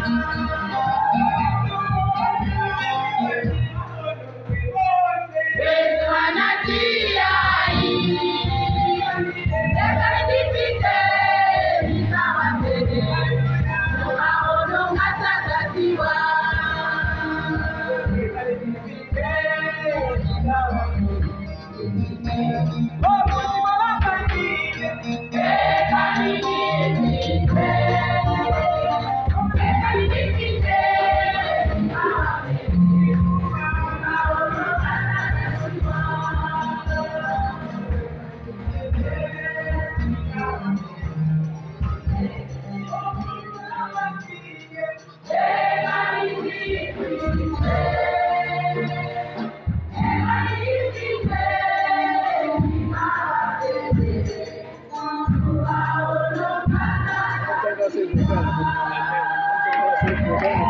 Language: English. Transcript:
Nataka Amen.